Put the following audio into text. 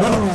Oh.